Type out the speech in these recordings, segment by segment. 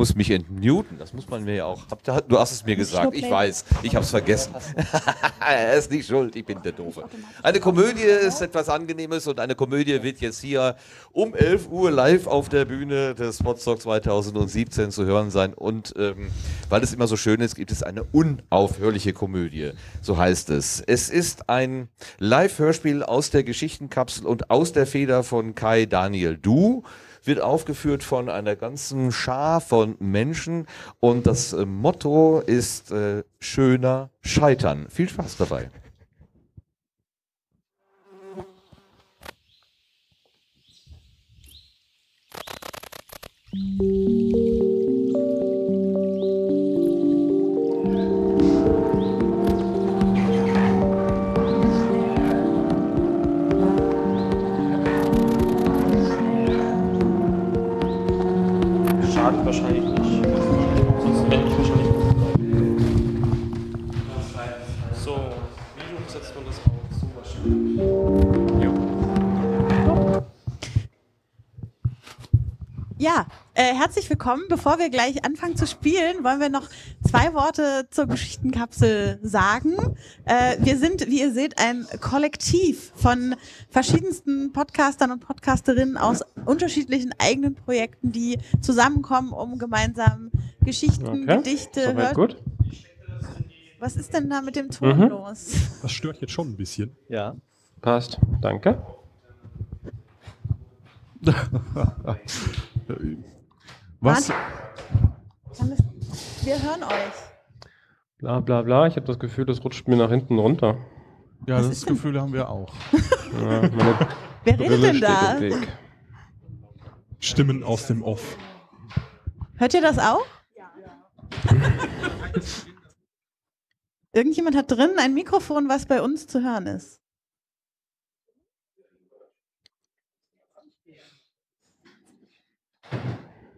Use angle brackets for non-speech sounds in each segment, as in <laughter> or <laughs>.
muss mich entmuten. Das muss man mir ja auch. Du hast es mir gesagt. Ich weiß. Ich habe es vergessen. <laughs> er ist nicht schuld. Ich bin der Doofe. Eine Komödie ist etwas Angenehmes und eine Komödie wird jetzt hier um 11 Uhr live auf der Bühne des Potsdok 2017 zu hören sein. Und ähm, weil es immer so schön ist, gibt es eine unaufhörliche Komödie. So heißt es. Es ist ein Live-Hörspiel aus der Geschichtenkapsel und aus der Feder von Kai Daniel Du wird aufgeführt von einer ganzen Schar von Menschen und das äh, Motto ist äh, schöner Scheitern. Viel Spaß dabei. Schaden wahrscheinlich nicht. Sonst wäre ich wahrscheinlich. So, wie setzt man das auf? So wahrscheinlich. Ja, äh, herzlich willkommen. Bevor wir gleich anfangen zu spielen, wollen wir noch zwei Worte zur Geschichtenkapsel sagen. Äh, wir sind, wie ihr seht, ein Kollektiv von verschiedensten Podcastern und Podcasterinnen aus unterschiedlichen eigenen Projekten, die zusammenkommen, um gemeinsam Geschichten, Okay, Gedichte, soweit Hört- gut. Was ist denn da mit dem Ton Mhm. los? Das stört jetzt schon ein bisschen. Ja. Passt. Danke. <laughs> Was? Kann das, wir hören euch. Bla bla bla. Ich habe das Gefühl, das rutscht mir nach hinten runter. Ja, Was das ist denn- Gefühl haben wir auch. <laughs> Ja, Wer redet Brille denn steht da? Stimmen aus dem Off. Hört ihr das auch? <laughs> Irgendjemand hat drin ein Mikrofon, was bei uns zu hören ist.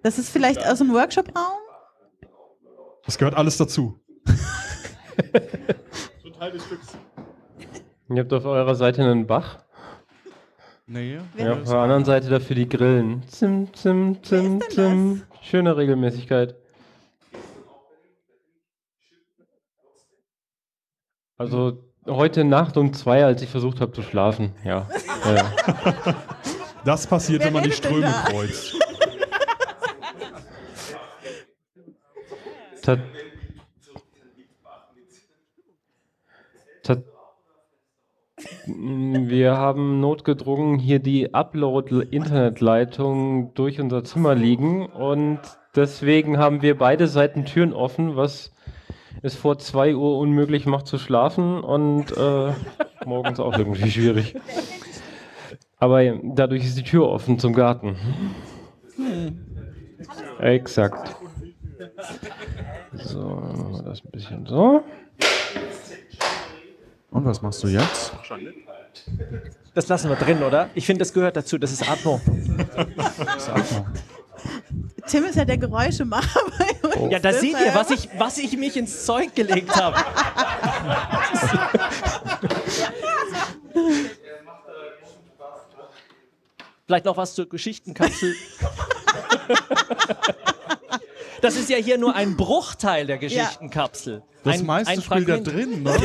Das ist vielleicht aus dem Workshop-Raum? Das gehört alles dazu. Ihr habt auf eurer Seite einen Bach. Nee. Ja, auf der anderen Seite dafür die Grillen. Zim, zim, zim, zim. Schöne Regelmäßigkeit. Also heute Nacht um zwei, als ich versucht habe zu schlafen. Ja. ja. Das passiert, Wer wenn man die Ströme kreuzt. Ta Ta wir haben notgedrungen hier die Upload-Internetleitung durch unser Zimmer liegen und deswegen haben wir beide Seiten Türen offen, was es vor 2 Uhr unmöglich macht zu schlafen und äh, morgens auch irgendwie schwierig. Aber dadurch ist die Tür offen zum Garten. Exakt. So, machen wir das ein bisschen so. Und was machst du jetzt? Das lassen wir drin, oder? Ich finde, das gehört dazu. Das ist Atmung. Tim ist ja der Geräuschemacher bei uns. Ja, da seht ihr, was ich, was ich mich ins Zeug gelegt habe. Vielleicht noch was zur Geschichtenkapsel. <laughs> Das ist ja hier nur ein <laughs> Bruchteil der Geschichtenkapsel. Das ein, meiste ein spielt da drin, ne?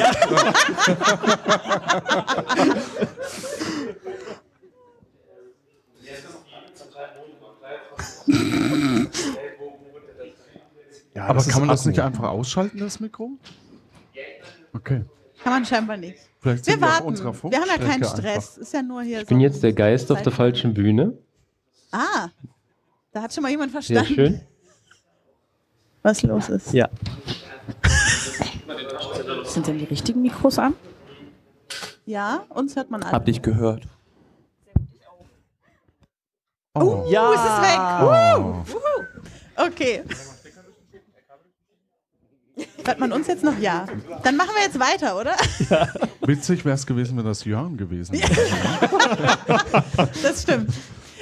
Ja, <laughs> Aber das kann man das nicht Atmung. einfach ausschalten, das Mikro? Okay. Kann man scheinbar nicht. Vielleicht Wir warten. Wir haben ja keinen Stress. Ist ja nur hier Ich bin jetzt der Geist auf der falschen Bühne. Ah, da hat schon mal jemand Sehr verstanden, schön. Was los ist. Ja. <laughs> Sind denn die richtigen Mikros an? Ja, uns hört man alle. Hab dich gehört. Oh. Ja. Uh, es ist weg. Oh. Okay. Hört man uns jetzt noch? Ja. Dann machen wir jetzt weiter, oder? Witzig wäre es gewesen, wenn das Jörn gewesen <laughs> wäre. Das stimmt.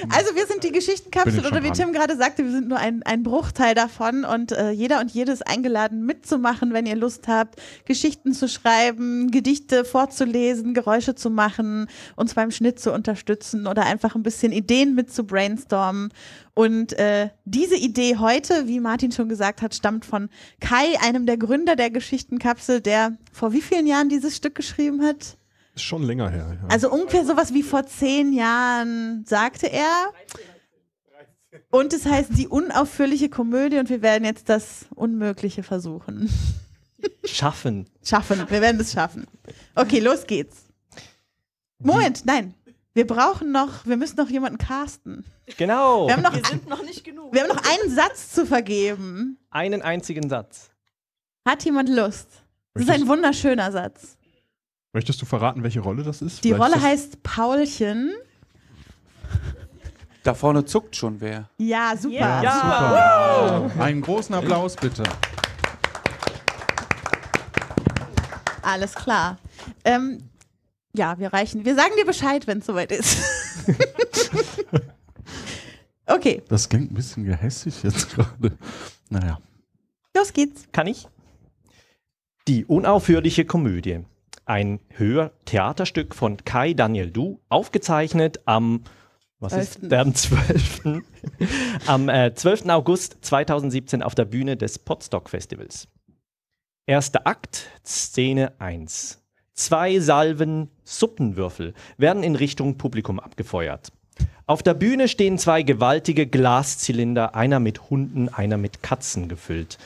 Also wir sind die Geschichtenkapsel oder wie. Tim gerade sagte, wir sind nur ein, ein Bruchteil davon und äh, jeder und jede ist eingeladen mitzumachen, wenn ihr Lust habt, Geschichten zu schreiben, Gedichte vorzulesen, Geräusche zu machen, uns beim Schnitt zu unterstützen oder einfach ein bisschen Ideen mit zu brainstormen. Und äh, diese Idee heute, wie Martin schon gesagt hat, stammt von Kai, einem der Gründer der Geschichtenkapsel, der vor wie vielen Jahren dieses Stück geschrieben hat? Ist schon länger her. Ja. Also ungefähr sowas wie vor zehn Jahren, sagte er. Und es heißt die unaufführliche Komödie und wir werden jetzt das Unmögliche versuchen. Schaffen. Schaffen, wir werden es schaffen. Okay, los geht's. Moment, nein. Wir brauchen noch, wir müssen noch jemanden casten. Genau. Wir haben noch, sind noch nicht genug. wir haben noch einen Satz zu vergeben. Einen einzigen Satz. Hat jemand Lust? Das ist ein wunderschöner Satz. Möchtest du verraten, welche Rolle das ist? Die Vielleicht Rolle heißt Paulchen. Da vorne zuckt schon wer. Ja, super. Ja. Super. Einen großen Applaus bitte. Alles klar. Ähm, ja, wir reichen. Wir sagen dir Bescheid, wenn es soweit ist. <laughs> okay, Das klingt ein bisschen gehässig jetzt <laughs> gerade. Naja. los geht's. Kann ich? Die unaufhörliche Komödie. Ein Hörtheaterstück von Kai Daniel Du, aufgezeichnet am was ist Elften. der, am 12. <laughs> am äh, 12. August 2017 auf der Bühne des Potsdok Festivals. Erster Akt, Szene 1. Zwei Salven Suppenwürfel werden in Richtung Publikum abgefeuert. Auf der Bühne stehen zwei gewaltige Glaszylinder, einer mit Hunden, einer mit Katzen gefüllt.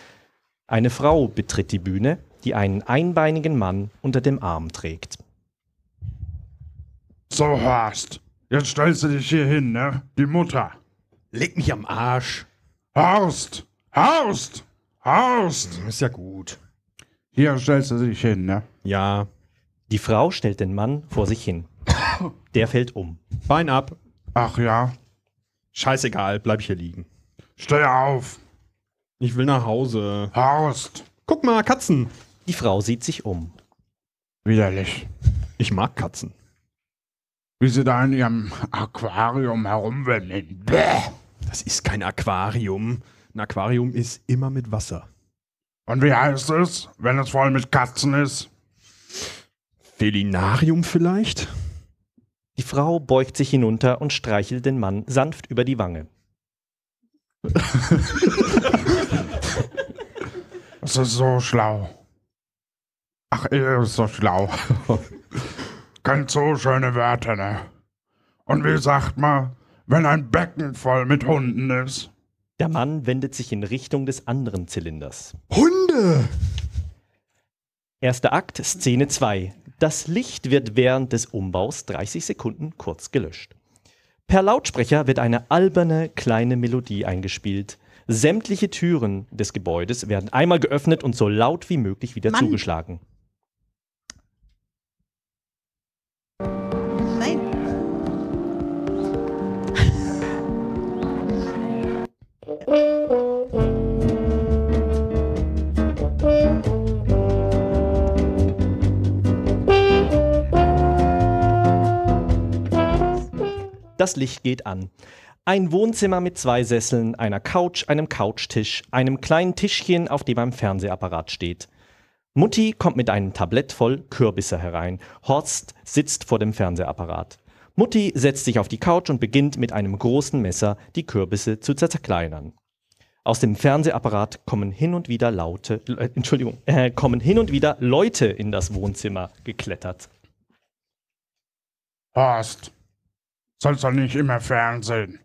Eine Frau betritt die Bühne, die einen einbeinigen Mann unter dem Arm trägt. So, Horst, jetzt stellst du dich hier hin, ne? Die Mutter. Leg mich am Arsch. Horst! Horst! Horst! Ist ja gut. Hier stellst du dich hin, ne? Ja. Die Frau stellt den Mann vor sich hin. Der fällt um. Bein ab. Ach ja, Scheißegal, bleib ich hier liegen. steh auf. Ich will nach Hause. Horst! Guck mal, Katzen. Die Frau sieht sich um. Widerlich. Ich mag Katzen. Wie sie da in ihrem Aquarium herumwimmeln. Bäh. Das ist kein Aquarium. Ein Aquarium ist immer mit Wasser. Und wie heißt es, wenn es voll mit Katzen ist? Felinarium vielleicht? Die Frau beugt sich hinunter und streichelt den Mann sanft über die Wange. Das ist so schlau. Ach, ihr ist so schlau. <laughs> Kennt so schöne Wörter, ne? Und wie sagt man, wenn ein Becken voll mit Hunden ist? Der Mann wendet sich in Richtung des anderen Zylinders. Hunde! Erster Akt, Szene 2. Das Licht wird während des Umbaus 30 Sekunden kurz gelöscht. Per Lautsprecher wird eine alberne kleine Melodie eingespielt. Sämtliche Türen des Gebäudes werden einmal geöffnet und so laut wie möglich wieder Mann. zugeschlagen. Das Licht geht an. Ein Wohnzimmer mit zwei Sesseln, einer Couch, einem Couchtisch, einem kleinen Tischchen, auf dem ein Fernsehapparat steht. Mutti kommt mit einem Tablett voll Kürbisse herein. Horst sitzt vor dem Fernsehapparat. Mutti setzt sich auf die Couch und beginnt mit einem großen Messer die Kürbisse zu zerkleinern. Aus dem Fernsehapparat kommen hin und wieder Laute, äh, Entschuldigung, äh, kommen hin und wieder Leute in das Wohnzimmer geklettert. Horst, sollst doch nicht immer Fernsehen.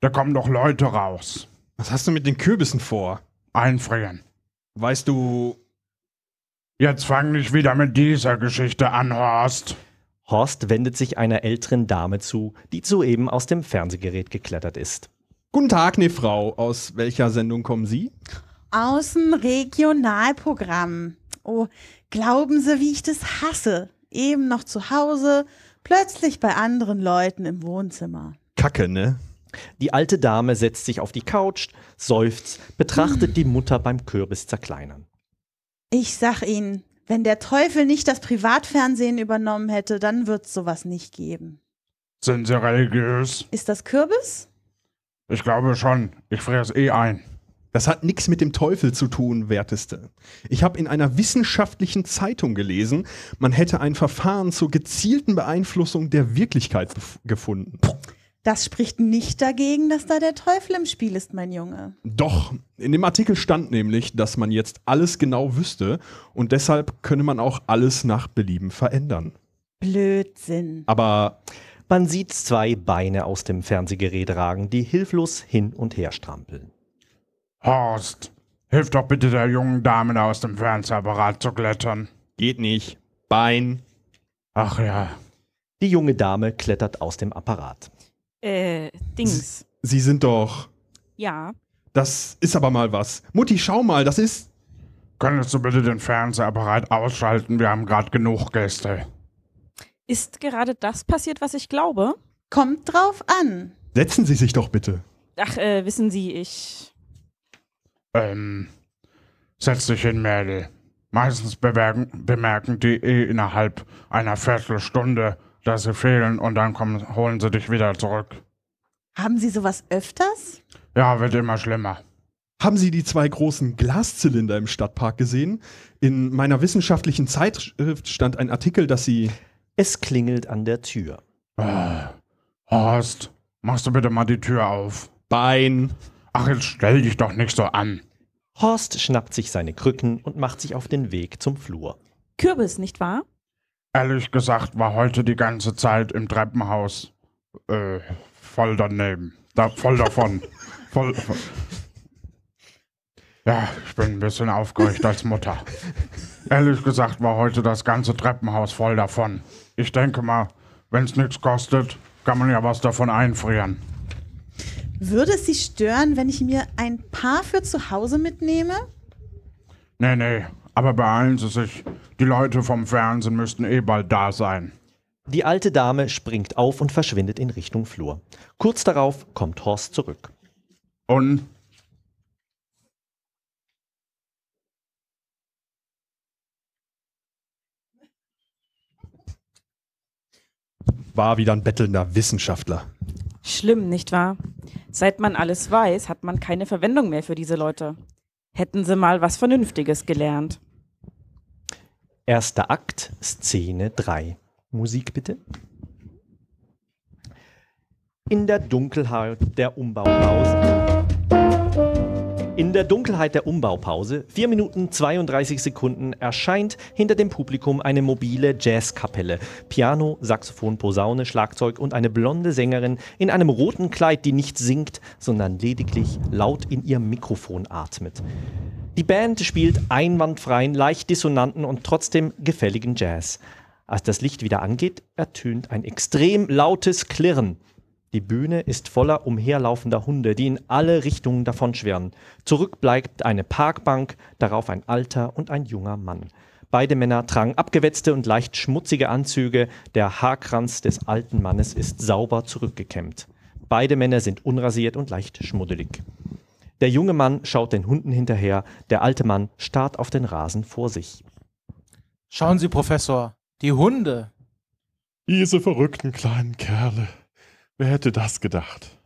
Da kommen doch Leute raus. Was hast du mit den Kürbissen vor? Einfrieren. Weißt du, Jetzt fang nicht wieder mit dieser Geschichte an, Horst. Horst wendet sich einer älteren Dame zu, die soeben aus dem Fernsehgerät geklettert ist. Guten Tag, ne Frau. Aus welcher Sendung kommen Sie? Außenregionalprogramm. Oh, glauben Sie, wie ich das hasse? Eben noch zu Hause, plötzlich bei anderen Leuten im Wohnzimmer. Kacke, ne? Die alte Dame setzt sich auf die Couch, seufzt, betrachtet die Mutter beim Kürbis zerkleinern. Ich sag Ihnen, wenn der Teufel nicht das Privatfernsehen übernommen hätte, dann wird's sowas nicht geben. Sind Sie religiös? Ist das Kürbis? Ich glaube schon. Ich friere es eh ein. Das hat nichts mit dem Teufel zu tun, Werteste. Ich habe in einer wissenschaftlichen Zeitung gelesen, man hätte ein Verfahren zur gezielten Beeinflussung der Wirklichkeit gefunden. Das spricht nicht dagegen, dass da der Teufel im Spiel ist, mein Junge. Doch, in dem Artikel stand nämlich, dass man jetzt alles genau wüsste und deshalb könne man auch alles nach Belieben verändern. Blödsinn. Aber Man sieht zwei Beine aus dem Fernsehgerät ragen, die hilflos hin und her strampeln. Horst, hilf doch bitte der jungen Dame da aus dem Fernsehapparat zu klettern. geht nicht. Bein. Ach ja. Die junge Dame klettert aus dem Apparat. Äh, Dings. Sie sind doch. Ja. Das ist aber mal was. Mutti, schau mal, das ist. Könntest du bitte den Fernsehapparat ausschalten? Wir haben gerade genug Gäste. Ist gerade das passiert, was ich glaube? Kommt drauf an. Setzen Sie sich doch bitte. Ach, äh, wissen Sie, ich. Ähm, setz dich hin, Mädel. Meistens bemerken, bemerken die eh innerhalb einer Viertelstunde, dass sie fehlen und dann kommen, holen sie dich wieder zurück. Haben Sie sowas öfters? Ja, wird immer schlimmer. Haben Sie die zwei großen Glaszylinder im Stadtpark gesehen? In meiner wissenschaftlichen Zeitschrift stand ein Artikel, dass Sie. Es klingelt an der Tür. Ah, Horst, machst du bitte mal die Tür auf? Bein. Ach, jetzt stell dich doch nicht so an. Horst schnappt sich seine Krücken und macht sich auf den Weg zum Flur. Kürbis, nicht wahr? Ehrlich gesagt war heute die ganze Zeit im Treppenhaus äh, voll daneben. Da, voll davon. <laughs> voll, voll. Ja, ich bin ein bisschen aufgeregt als Mutter. <laughs> Ehrlich gesagt war heute das ganze Treppenhaus voll davon. Ich denke mal, wenn es nichts kostet, kann man ja was davon einfrieren. Würde es Sie stören, wenn ich mir ein paar für zu Hause mitnehme? Nee, nee, aber beeilen Sie sich. Die Leute vom Fernsehen müssten eh bald da sein. Die alte Dame springt auf und verschwindet in Richtung Flur. Kurz darauf kommt Horst zurück. Und War wieder ein bettelnder Wissenschaftler. Schlimm, nicht wahr? Seit man alles weiß, hat man keine Verwendung mehr für diese Leute. Hätten sie mal was Vernünftiges gelernt. Erster Akt, Szene 3. Musik bitte. In der Dunkelheit der Umbaupause. In der Dunkelheit der Umbaupause, 4 Minuten 32 Sekunden, erscheint hinter dem Publikum eine mobile Jazzkapelle. Piano, Saxophon, Posaune, Schlagzeug und eine blonde Sängerin in einem roten Kleid, die nicht singt, sondern lediglich laut in ihr Mikrofon atmet. Die Band spielt einwandfreien, leicht dissonanten und trotzdem gefälligen Jazz. Als das Licht wieder angeht, ertönt ein extrem lautes Klirren. Die Bühne ist voller umherlaufender Hunde, die in alle Richtungen davonschwirren. Zurück bleibt eine Parkbank, darauf ein alter und ein junger Mann. Beide Männer tragen abgewetzte und leicht schmutzige Anzüge. Der Haarkranz des alten Mannes ist sauber zurückgekämmt. Beide Männer sind unrasiert und leicht schmuddelig. Der junge Mann schaut den Hunden hinterher, der alte Mann starrt auf den Rasen vor sich. Schauen Sie, Professor, die Hunde. Diese verrückten kleinen Kerle. Wer hätte das gedacht?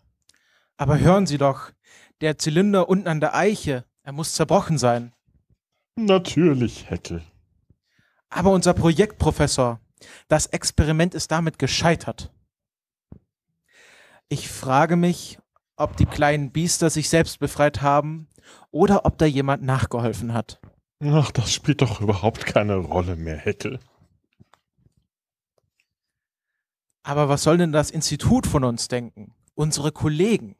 Aber hören Sie doch, der Zylinder unten an der Eiche, er muss zerbrochen sein. Natürlich, Heckel. Aber unser Projekt, Professor, das Experiment ist damit gescheitert. Ich frage mich, ob die kleinen Biester sich selbst befreit haben oder ob da jemand nachgeholfen hat. Ach, das spielt doch überhaupt keine Rolle mehr, Heckel. Aber was soll denn das Institut von uns denken? Unsere Kollegen.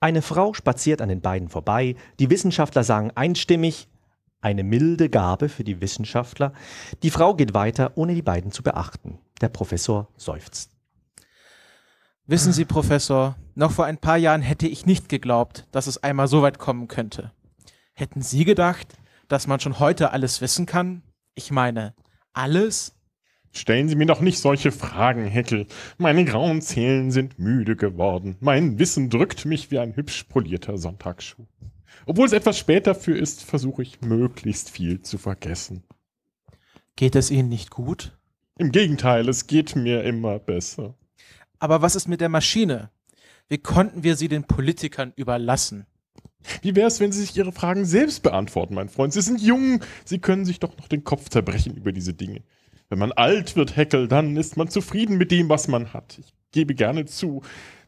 Eine Frau spaziert an den beiden vorbei. Die Wissenschaftler sagen einstimmig, eine milde Gabe für die Wissenschaftler. Die Frau geht weiter, ohne die beiden zu beachten. Der Professor seufzt. Wissen Sie, Professor, noch vor ein paar Jahren hätte ich nicht geglaubt, dass es einmal so weit kommen könnte. Hätten Sie gedacht, dass man schon heute alles wissen kann? Ich meine, alles? Stellen Sie mir doch nicht solche Fragen, Heckel. Meine grauen Zählen sind müde geworden. Mein Wissen drückt mich wie ein hübsch polierter Sonntagsschuh. Obwohl es etwas spät dafür ist, versuche ich möglichst viel zu vergessen. Geht es Ihnen nicht gut? Im Gegenteil, es geht mir immer besser. Aber was ist mit der Maschine? Wie konnten wir sie den Politikern überlassen? Wie wäre es, wenn Sie sich Ihre Fragen selbst beantworten, mein Freund? Sie sind jung, Sie können sich doch noch den Kopf zerbrechen über diese Dinge. Wenn man alt wird, Heckel, dann ist man zufrieden mit dem, was man hat. Ich gebe gerne zu,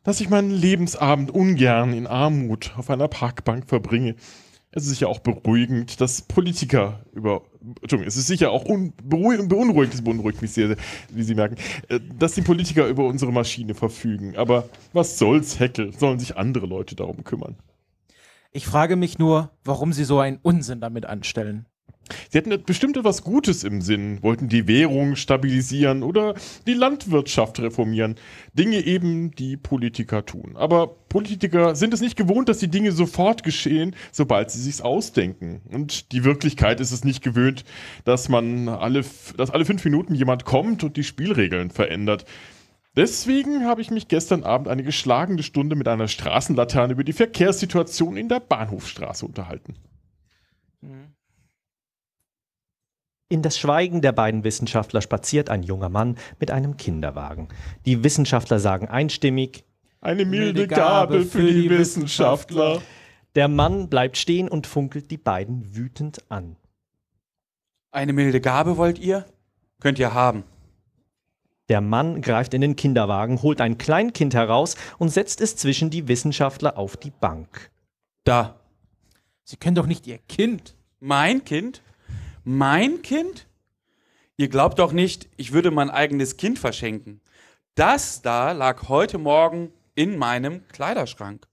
dass ich meinen Lebensabend ungern in Armut auf einer Parkbank verbringe. Es ist sicher auch beruhigend, dass Politiker über. Entschuldigung, es ist sicher auch beunruhigend, es beunruhigt mich sehr, wie Sie merken, äh, dass die Politiker über unsere Maschine verfügen. Aber was soll's, Heckel? Sollen sich andere Leute darum kümmern? Ich frage mich nur, warum Sie so einen Unsinn damit anstellen. Sie hatten bestimmt etwas Gutes im Sinn, wollten die Währung stabilisieren oder die Landwirtschaft reformieren. Dinge eben, die Politiker tun. Aber Politiker sind es nicht gewohnt, dass die Dinge sofort geschehen, sobald sie sich's ausdenken. Und die Wirklichkeit ist es nicht gewöhnt, dass man alle, dass alle fünf Minuten jemand kommt und die Spielregeln verändert. Deswegen habe ich mich gestern Abend eine geschlagene Stunde mit einer Straßenlaterne über die Verkehrssituation in der Bahnhofstraße unterhalten. Mhm. In das Schweigen der beiden Wissenschaftler spaziert ein junger Mann mit einem Kinderwagen. Die Wissenschaftler sagen einstimmig Eine milde Gabe für die Wissenschaftler. Der Mann bleibt stehen und funkelt die beiden wütend an. Eine milde Gabe wollt ihr? Könnt ihr haben. Der Mann greift in den Kinderwagen, holt ein Kleinkind heraus und setzt es zwischen die Wissenschaftler auf die Bank. Da. Sie können doch nicht Ihr Kind. Mein Kind? Mein Kind? Ihr glaubt doch nicht, ich würde mein eigenes Kind verschenken. Das da lag heute Morgen in meinem Kleiderschrank.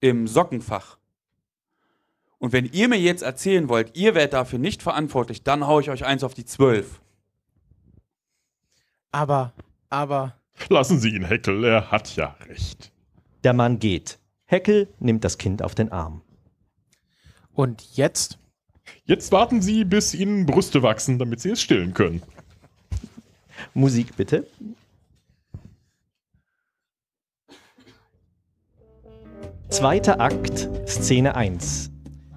Im Sockenfach. Und wenn ihr mir jetzt erzählen wollt, ihr werdet dafür nicht verantwortlich, dann haue ich euch eins auf die Zwölf. Aber, aber. Lassen Sie ihn, Heckel, er hat ja recht. Der Mann geht. Heckel nimmt das Kind auf den Arm. Und jetzt? Jetzt warten Sie, bis Ihnen Brüste wachsen, damit Sie es stillen können. Musik bitte. Zweiter Akt, Szene 1.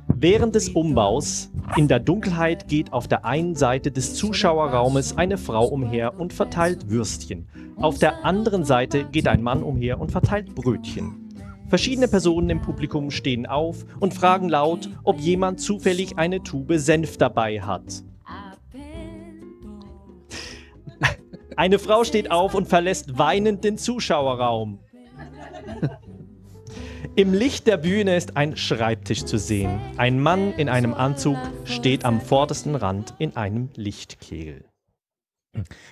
Während des Umbaus in der Dunkelheit geht auf der einen Seite des Zuschauerraumes eine Frau umher und verteilt Würstchen. Auf der anderen Seite geht ein Mann umher und verteilt Brötchen. Verschiedene Personen im Publikum stehen auf und fragen laut, ob jemand zufällig eine Tube Senf dabei hat. Eine Frau steht auf und verlässt weinend den Zuschauerraum. Im Licht der Bühne ist ein Schreibtisch zu sehen. Ein Mann in einem Anzug steht am vordersten Rand in einem Lichtkegel.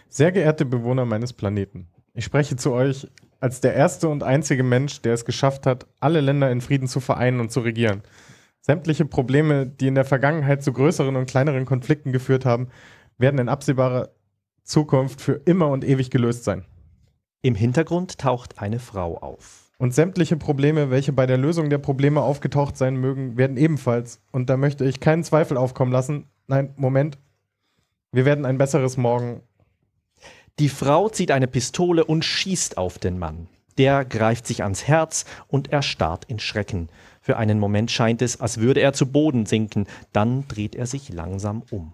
Sehr geehrte Bewohner meines Planeten, ich spreche zu euch als der erste und einzige Mensch, der es geschafft hat, alle Länder in Frieden zu vereinen und zu regieren. Sämtliche Probleme, die in der Vergangenheit zu größeren und kleineren Konflikten geführt haben, werden in absehbarer Zukunft für immer und ewig gelöst sein. Im Hintergrund taucht eine Frau auf. Und sämtliche Probleme, welche bei der Lösung der Probleme aufgetaucht sein mögen, werden ebenfalls, und da möchte ich keinen Zweifel aufkommen lassen, nein, Moment, wir werden ein besseres Morgen die Frau zieht eine Pistole und schießt auf den Mann. Der greift sich ans Herz und erstarrt in Schrecken. Für einen Moment scheint es, als würde er zu Boden sinken, dann dreht er sich langsam um.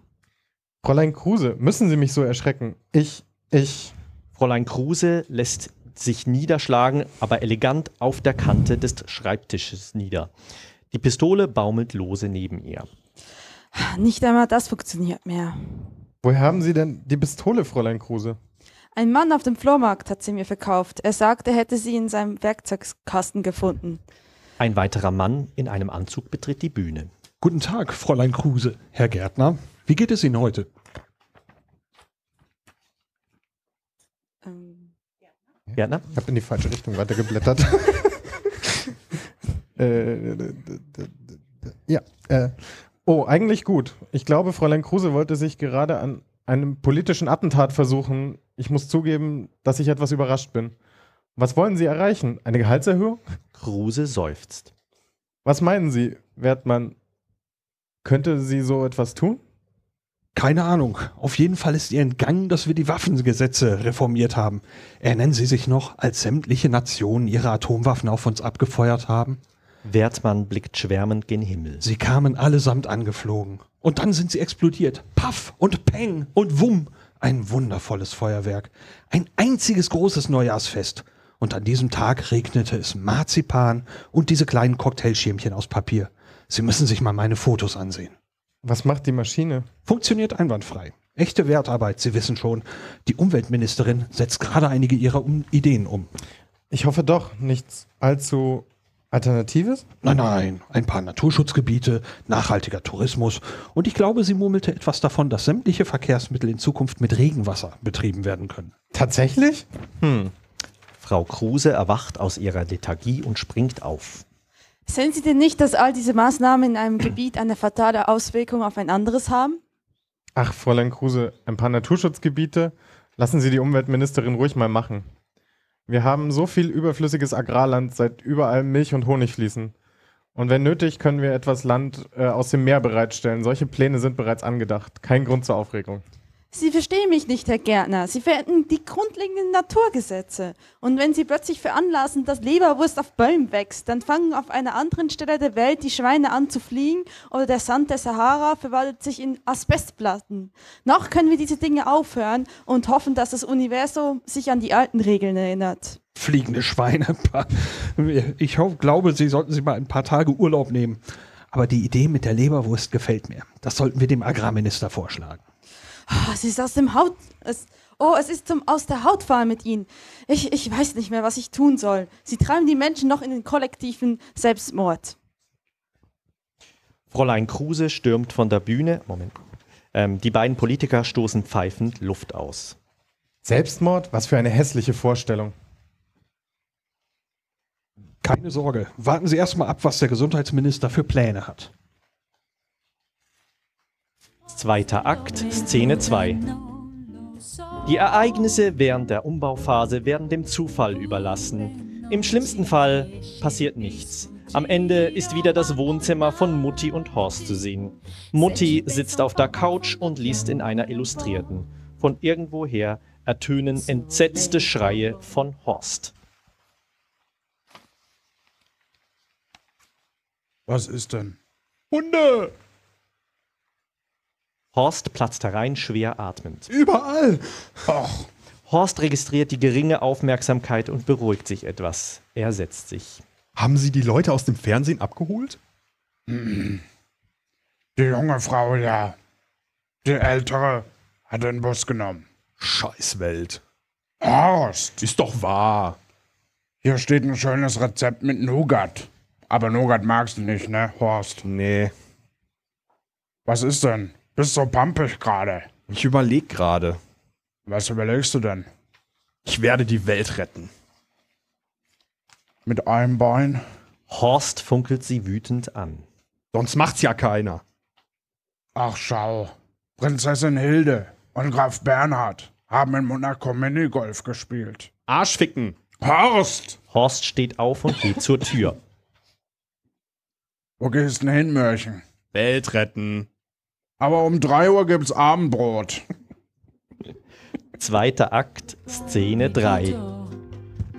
Fräulein Kruse, müssen Sie mich so erschrecken? Ich, ich. Fräulein Kruse lässt sich niederschlagen, aber elegant auf der Kante des Schreibtisches nieder. Die Pistole baumelt lose neben ihr. Nicht einmal das funktioniert mehr. Woher haben Sie denn die Pistole, Fräulein Kruse? Ein Mann auf dem Flohmarkt hat sie mir verkauft. Er sagte, er hätte sie in seinem Werkzeugkasten gefunden. Ein weiterer Mann in einem Anzug betritt die Bühne. Guten Tag, Fräulein Kruse. Herr Gärtner, wie geht es Ihnen heute? Ähm, Gärtner? Ich habe in die falsche Richtung weitergeblättert. <laughs> äh, ja, äh, oh, eigentlich gut. Ich glaube, Fräulein Kruse wollte sich gerade an einem politischen Attentat versuchen. Ich muss zugeben, dass ich etwas überrascht bin. Was wollen Sie erreichen? Eine Gehaltserhöhung? Kruse seufzt. Was meinen Sie, Wertmann? Könnte sie so etwas tun? Keine Ahnung. Auf jeden Fall ist ihr entgangen, dass wir die Waffengesetze reformiert haben. Erinnern Sie sich noch, als sämtliche Nationen ihre Atomwaffen auf uns abgefeuert haben? Wertmann blickt schwärmend gen Himmel. Sie kamen allesamt angeflogen. Und dann sind sie explodiert. Paff und Peng und Wumm. Ein wundervolles Feuerwerk. Ein einziges großes Neujahrsfest. Und an diesem Tag regnete es Marzipan und diese kleinen Cocktailschirmchen aus Papier. Sie müssen sich mal meine Fotos ansehen. Was macht die Maschine? Funktioniert einwandfrei. Echte Wertarbeit, Sie wissen schon. Die Umweltministerin setzt gerade einige ihrer um Ideen um. Ich hoffe doch, nichts allzu Alternatives? Nein, nein, ein paar Naturschutzgebiete, nachhaltiger Tourismus und ich glaube, sie murmelte etwas davon, dass sämtliche Verkehrsmittel in Zukunft mit Regenwasser betrieben werden können. Tatsächlich? Hm. Frau Kruse erwacht aus ihrer Lethargie und springt auf. Sehen Sie denn nicht, dass all diese Maßnahmen in einem Gebiet eine fatale Auswirkung auf ein anderes haben? Ach, Fräulein Kruse, ein paar Naturschutzgebiete. Lassen Sie die Umweltministerin ruhig mal machen. Wir haben so viel überflüssiges Agrarland, seit überall Milch und Honig fließen. Und wenn nötig, können wir etwas Land äh, aus dem Meer bereitstellen. Solche Pläne sind bereits angedacht. Kein Grund zur Aufregung. Sie verstehen mich nicht, Herr Gärtner. Sie verwenden die grundlegenden Naturgesetze. Und wenn Sie plötzlich veranlassen, dass Leberwurst auf Bäumen wächst, dann fangen auf einer anderen Stelle der Welt die Schweine an zu fliegen oder der Sand der Sahara verwandelt sich in Asbestplatten. Noch können wir diese Dinge aufhören und hoffen, dass das Universum sich an die alten Regeln erinnert. Fliegende Schweine. <laughs> Ich hoffe, glaube, Sie sollten sich mal ein paar Tage Urlaub nehmen. Aber die Idee mit der Leberwurst gefällt mir. Das sollten wir dem Agrarminister vorschlagen. Oh, es ist aus dem Haut. Es, oh, es ist zum aus der Haut fahren mit ihnen. Ich, ich weiß nicht mehr, was ich tun soll. Sie treiben die Menschen noch in den kollektiven Selbstmord. Fräulein Kruse stürmt von der Bühne. Moment. Ähm, die beiden Politiker stoßen pfeifend Luft aus. Selbstmord? Was für eine hässliche Vorstellung. Keine Sorge. Warten Sie erst mal ab, was der Gesundheitsminister für Pläne hat. Zweiter Akt, Szene 2. Die Ereignisse während der Umbauphase werden dem Zufall überlassen. Im schlimmsten Fall passiert nichts. Am Ende ist wieder das Wohnzimmer von Mutti und Horst zu sehen. Mutti sitzt auf der Couch und liest in einer Illustrierten. Von irgendwoher ertönen entsetzte Schreie von Horst. Was ist denn? Hunde! Horst platzt herein, schwer atmend. Überall! Och. Horst registriert die geringe Aufmerksamkeit und beruhigt sich etwas. Er setzt sich. Haben Sie die Leute aus dem Fernsehen abgeholt? Die junge Frau, ja. Die ältere hat den Bus genommen. Scheißwelt. Horst! Ist doch wahr. Hier steht ein schönes Rezept mit Nougat. Aber Nougat magst du nicht, ne, Horst? Nee. Was ist denn? Bist so pampig gerade. Ich überleg gerade. Was überlegst du denn? Ich werde die Welt retten. Mit einem Bein? Horst funkelt sie wütend an. Sonst macht's ja keiner. Ach, schau. Prinzessin Hilde und Graf Bernhard haben in Monaco Minigolf gespielt. Arschficken. Horst! Horst steht auf und geht zur Tür. Wo gehst du denn hin, Mörchen? Welt retten. Aber um 3 Uhr gibt's Abendbrot. Zweiter Akt, Szene 3.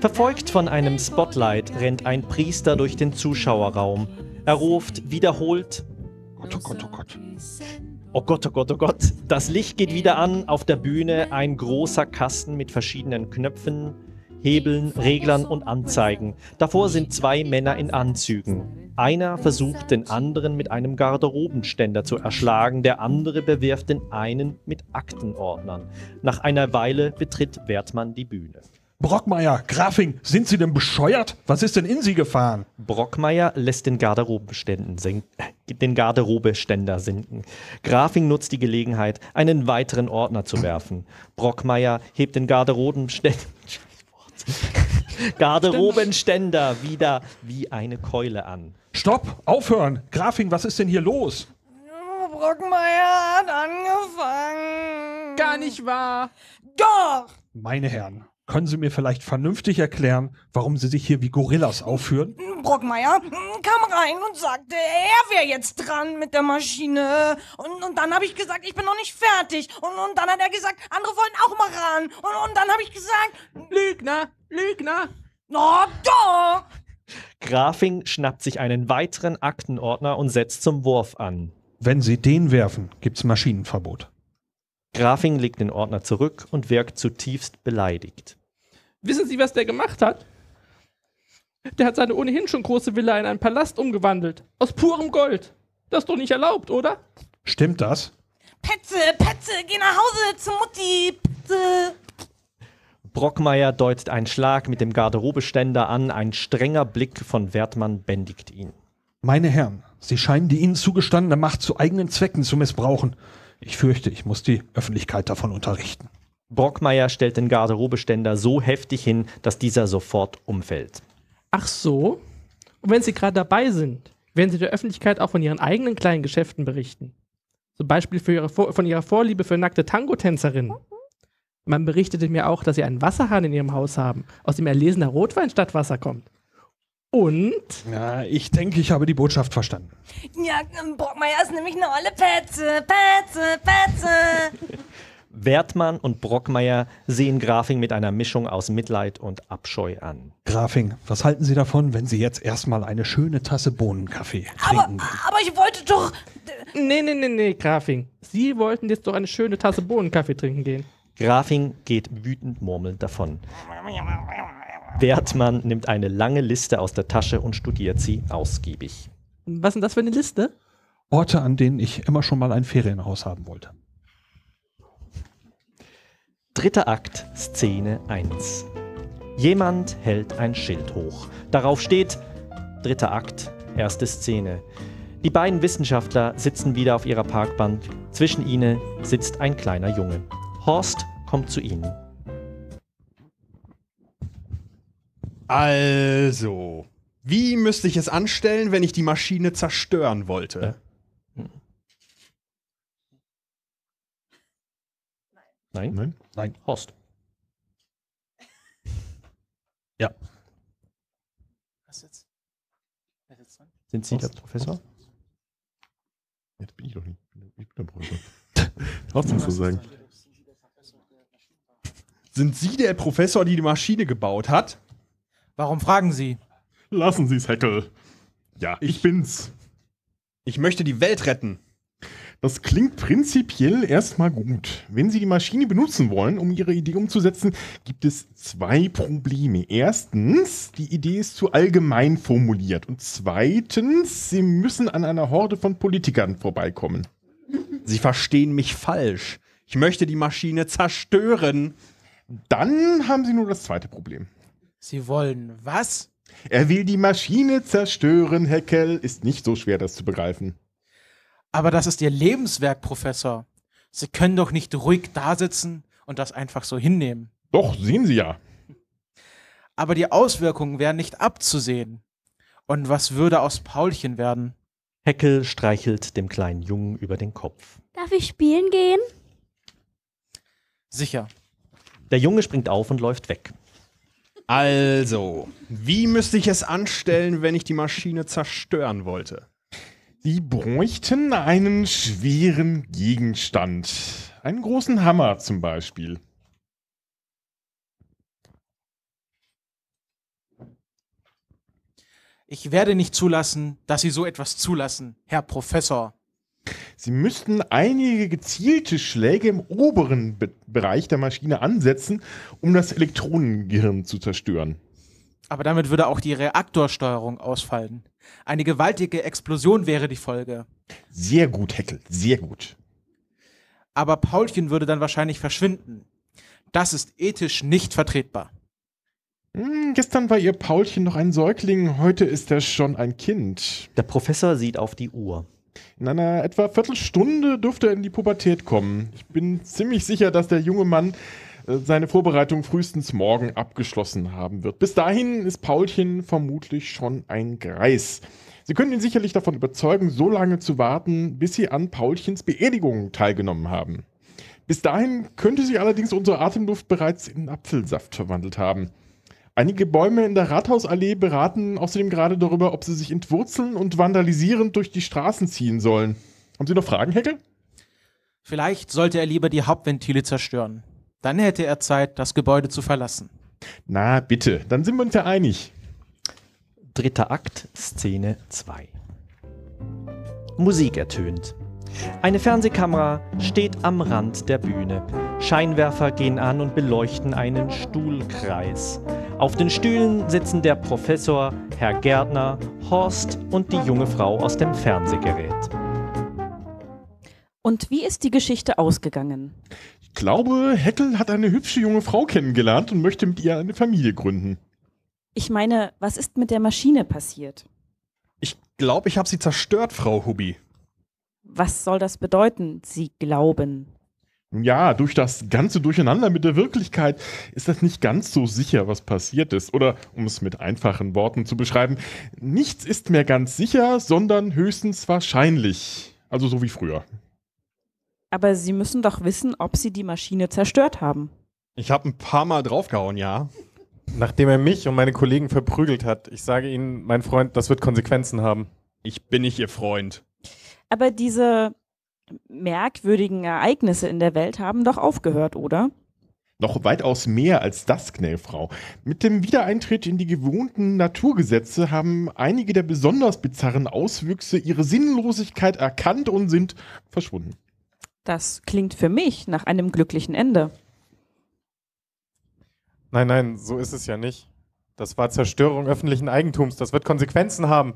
Verfolgt von einem Spotlight rennt ein Priester durch den Zuschauerraum. Er ruft wiederholt: Gott, oh Gott, oh Gott. Oh Gott, oh Gott, oh Gott. Das Licht geht wieder an. Auf der Bühne ein großer Kasten mit verschiedenen Knöpfen, Hebeln, Reglern und Anzeigen. Davor sind zwei Männer in Anzügen. Einer versucht, den anderen mit einem Garderobenständer zu erschlagen, der andere bewirft den einen mit Aktenordnern. Nach einer Weile betritt Wertmann die Bühne. Brockmeier, Grafing, sind Sie denn bescheuert? Was ist denn in Sie gefahren? Brockmeier lässt den, Garderobenständen sink äh, den Garderobeständer sinken. Grafing nutzt die Gelegenheit, einen weiteren Ordner zu werfen. Brockmeier hebt den Garderobenständer. <laughs> Garderobenständer wieder wie eine Keule an. Stopp, aufhören. Grafing, was ist denn hier los? Brockmeier hat angefangen. Gar nicht wahr. Doch! Meine Herren, können Sie mir vielleicht vernünftig erklären, warum Sie sich hier wie Gorillas aufführen? Brockmeier kam rein und sagte, er wäre jetzt dran mit der Maschine. Und, und dann habe ich gesagt, ich bin noch nicht fertig. Und, und dann hat er gesagt, andere wollen auch mal ran. Und, und dann habe ich gesagt, Lügner, Lügner. na doch! Grafing schnappt sich einen weiteren Aktenordner und setzt zum Wurf an. Wenn Sie den werfen, gibt's Maschinenverbot. Grafing legt den Ordner zurück und wirkt zutiefst beleidigt. Wissen Sie, was der gemacht hat? Der hat seine ohnehin schon große Villa in einen Palast umgewandelt. Aus purem Gold. Das ist doch nicht erlaubt, oder? Stimmt das? Petze, Petze, geh nach Hause zu Mutti. Petze. Brockmeier deutet einen Schlag mit dem Garderobeständer an, ein strenger Blick von Wertmann bändigt ihn. Meine Herren, Sie scheinen die Ihnen zugestandene Macht zu eigenen Zwecken zu missbrauchen. Ich fürchte, ich muss die Öffentlichkeit davon unterrichten. Brockmeier stellt den Garderobeständer so heftig hin, dass dieser sofort umfällt. Ach so? Und wenn Sie gerade dabei sind, werden Sie der Öffentlichkeit auch von Ihren eigenen kleinen Geschäften berichten. Zum Beispiel für ihre von Ihrer Vorliebe für nackte Tango-Tänzerinnen. Man berichtete mir auch, dass Sie einen Wasserhahn in Ihrem Haus haben, aus dem erlesener Wein statt Wasser kommt. Und? Ja, ich denke, ich habe die Botschaft verstanden. Ja, Brockmeier ist nämlich eine olle Petze, Petze, Petze. <laughs> Wertmann und Brockmeier sehen Grafing mit einer Mischung aus Mitleid und Abscheu an. Grafing, was halten Sie davon, wenn Sie jetzt erstmal eine schöne Tasse Bohnenkaffee Aber, trinken? aber ich wollte doch. Nee, nee, nee, nee, Grafing. Sie wollten jetzt doch eine schöne Tasse Bohnenkaffee trinken gehen. Grafing geht wütend murmelnd davon. Wertmann nimmt eine lange Liste aus der Tasche und studiert sie ausgiebig. Was ist denn das für eine Liste? Orte, an denen ich immer schon mal ein Ferienhaus haben wollte. Dritter Akt, Szene 1. Jemand hält ein Schild hoch. Darauf steht Dritter Akt, erste Szene. Die beiden Wissenschaftler sitzen wieder auf ihrer Parkbank. Zwischen ihnen sitzt ein kleiner Junge. Horst kommt zu ihnen. Also, wie müsste ich es anstellen, wenn ich die Maschine zerstören wollte? Nein? Nein? Nein. Horst. <laughs> Ja. Was jetzt? Wer ist jetzt dran? Sind Sie der Professor? Jetzt bin ich doch nicht. Ich bin der Professor. <laughs> Horst muss so sagen. Sind Sie der Professor, die die Maschine gebaut hat? Warum fragen Sie? Lassen Sie es, Heckel. Ja, ich bin's. Ich möchte die Welt retten. Das klingt prinzipiell erstmal gut. Wenn Sie die Maschine benutzen wollen, um Ihre Idee umzusetzen, gibt es zwei Probleme. Erstens, die Idee ist zu allgemein formuliert. Und zweitens, Sie müssen an einer Horde von Politikern vorbeikommen. Sie verstehen mich falsch. Ich möchte die Maschine zerstören. Dann haben Sie nur das zweite Problem. Sie wollen was? Er will die Maschine zerstören, Heckel. Ist nicht so schwer, das zu begreifen. Aber das ist Ihr Lebenswerk, Professor. Sie können doch nicht ruhig dasitzen und das einfach so hinnehmen. Doch, sehen Sie ja. Aber die Auswirkungen wären nicht abzusehen. Und was würde aus Paulchen werden? Heckel streichelt dem kleinen Jungen über den Kopf. Darf ich spielen gehen? Sicher. Der Junge springt auf und läuft weg. Also, wie müsste ich es anstellen, wenn ich die Maschine zerstören wollte? Sie bräuchten einen schweren Gegenstand. Einen großen Hammer zum Beispiel. Ich werde nicht zulassen, dass Sie so etwas zulassen, Herr Professor. Sie müssten einige gezielte Schläge im oberen Be Bereich der Maschine ansetzen, um das Elektronengehirn zu zerstören. Aber damit würde auch die Reaktorsteuerung ausfallen. Eine gewaltige Explosion wäre die Folge. Sehr gut, Heckel, sehr gut. Aber Paulchen würde dann wahrscheinlich verschwinden. Das ist ethisch nicht vertretbar. Hm, gestern war ihr Paulchen noch ein Säugling, heute ist er schon ein Kind. Der Professor sieht auf die Uhr. In einer etwa Viertelstunde dürfte er in die Pubertät kommen. Ich bin ziemlich sicher, dass der junge Mann seine Vorbereitung frühestens morgen abgeschlossen haben wird. Bis dahin ist Paulchen vermutlich schon ein Greis. Sie können ihn sicherlich davon überzeugen, so lange zu warten, bis Sie an Paulchens Beerdigung teilgenommen haben. Bis dahin könnte sich allerdings unsere Atemluft bereits in Apfelsaft verwandelt haben. Einige Bäume in der Rathausallee beraten außerdem gerade darüber, ob sie sich entwurzeln und vandalisierend durch die Straßen ziehen sollen. Haben Sie noch Fragen, Heckel? Vielleicht sollte er lieber die Hauptventile zerstören. Dann hätte er Zeit, das Gebäude zu verlassen. Na, bitte, dann sind wir uns ja einig. Dritter Akt, Szene 2. Musik ertönt. Eine Fernsehkamera steht am Rand der Bühne. Scheinwerfer gehen an und beleuchten einen Stuhlkreis. Auf den Stühlen sitzen der Professor, Herr Gärtner, Horst und die junge Frau aus dem Fernsehgerät. Und wie ist die Geschichte ausgegangen? Ich glaube, Heckel hat eine hübsche junge Frau kennengelernt und möchte mit ihr eine Familie gründen. Ich meine, was ist mit der Maschine passiert? Ich glaube, ich habe sie zerstört, Frau Hubi. Was soll das bedeuten, Sie glauben? Ja, durch das ganze Durcheinander mit der Wirklichkeit ist das nicht ganz so sicher, was passiert ist. Oder, um es mit einfachen Worten zu beschreiben, nichts ist mehr ganz sicher, sondern höchstens wahrscheinlich. Also so wie früher. Aber Sie müssen doch wissen, ob Sie die Maschine zerstört haben. Ich habe ein paar Mal draufgehauen, ja. Nachdem er mich und meine Kollegen verprügelt hat, ich sage Ihnen, mein Freund, das wird Konsequenzen haben. Ich bin nicht Ihr Freund. Aber diese merkwürdigen Ereignisse in der Welt haben doch aufgehört, oder? Noch weitaus mehr als das, Knellfrau. Mit dem Wiedereintritt in die gewohnten Naturgesetze haben einige der besonders bizarren Auswüchse ihre Sinnlosigkeit erkannt und sind verschwunden. Das klingt für mich nach einem glücklichen Ende. Nein, nein, so ist es ja nicht. Das war Zerstörung öffentlichen Eigentums. Das wird Konsequenzen haben.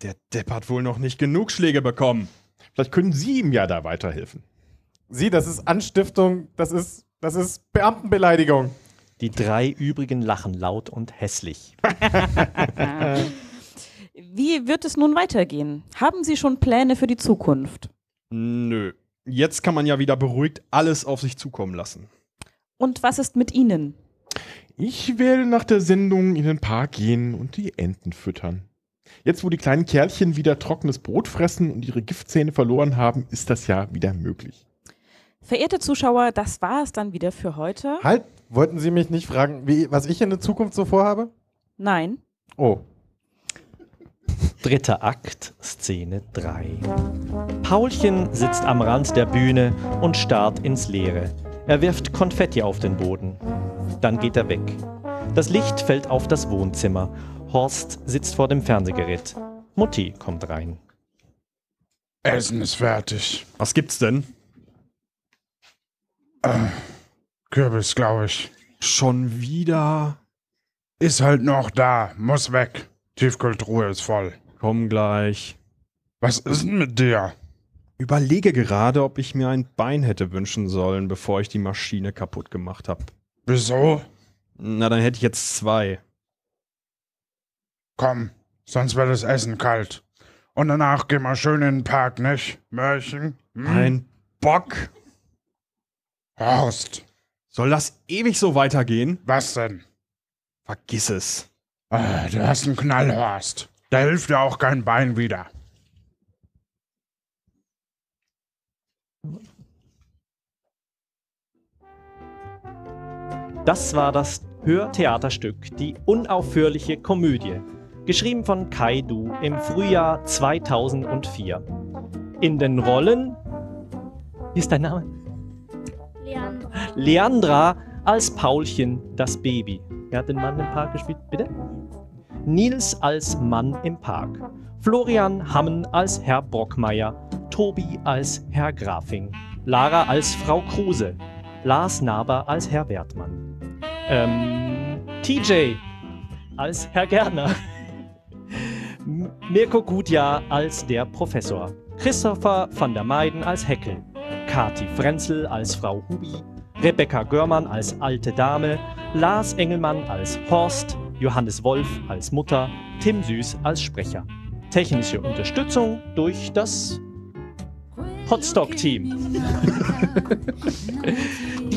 Der Depp hat wohl noch nicht genug Schläge bekommen. Vielleicht können Sie ihm ja da weiterhelfen. Sie, das ist Anstiftung, das ist, das ist Beamtenbeleidigung. Die drei übrigen lachen laut und hässlich. <laughs> Wie wird es nun weitergehen? Haben Sie schon Pläne für die Zukunft? Nö. Jetzt kann man ja wieder beruhigt alles auf sich zukommen lassen. Und was ist mit Ihnen? Ich werde nach der Sendung in den Park gehen und die Enten füttern. Jetzt, wo die kleinen Kerlchen wieder trockenes Brot fressen und ihre Giftzähne verloren haben, ist das ja wieder möglich. Verehrte Zuschauer, das war es dann wieder für heute. Halt, wollten Sie mich nicht fragen, wie, was ich in der Zukunft so vorhabe? Nein. Oh. Dritter Akt, Szene 3. Paulchen sitzt am Rand der Bühne und starrt ins Leere. Er wirft Konfetti auf den Boden. Dann geht er weg. Das Licht fällt auf das Wohnzimmer. Horst sitzt vor dem Fernsehgerät. Mutti kommt rein. Essen ist fertig. Was gibt's denn? Äh, Kürbis, glaube ich. Schon wieder? Ist halt noch da. Muss weg. Tiefkühltruhe ist voll. Komm gleich. Was ist denn mit dir? Überlege gerade, ob ich mir ein Bein hätte wünschen sollen, bevor ich die Maschine kaputt gemacht habe. Wieso? Na, dann hätte ich jetzt zwei. Komm, sonst wird das Essen kalt. Und danach gehen wir schön in den Park, nicht? Mörchen? Hm? Ein Bock. Horst. Soll das ewig so weitergehen? Was denn? Vergiss es. Ah, du hast einen Knallhorst. Da hilft dir auch kein Bein wieder. Das war das Hörtheaterstück Die unaufhörliche Komödie, geschrieben von Kai Du im Frühjahr 2004. In den Rollen. Wie ist dein Name? Leandra. Leandra als Paulchen, das Baby. Wer hat den Mann im Park gespielt? Bitte? Nils als Mann im Park. Florian Hammen als Herr Brockmeier. Tobi als Herr Grafing. Lara als Frau Kruse. Lars Naber als Herr Wertmann. Ähm, TJ als Herr Gärtner. M- Mirko Gutjahr als der Professor. Christopher van der Meiden als Heckel. Kati Frenzel als Frau Hubi. Rebecca Görmann als alte Dame. Lars Engelmann als Horst. Johannes Wolf als Mutter. Tim Süß als Sprecher. Technische Unterstützung durch das Hotstock-Team. <laughs>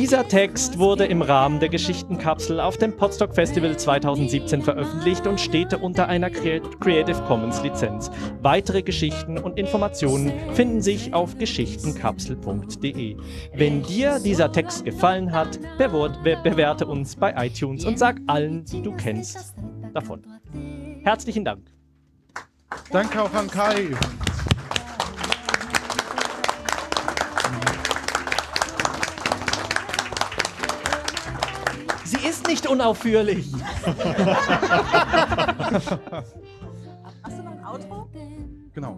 Dieser Text wurde im Rahmen der Geschichtenkapsel auf dem Podstock Festival 2017 veröffentlicht und steht unter einer Crea- Creative Commons Lizenz. Weitere Geschichten und Informationen finden sich auf geschichtenkapsel.de. Wenn dir dieser Text gefallen hat, bewerte uns bei iTunes und sag allen, die du kennst, davon. Herzlichen Dank. Danke auch an Kai. Unaufführlich. Hast du noch ein Outro? Genau.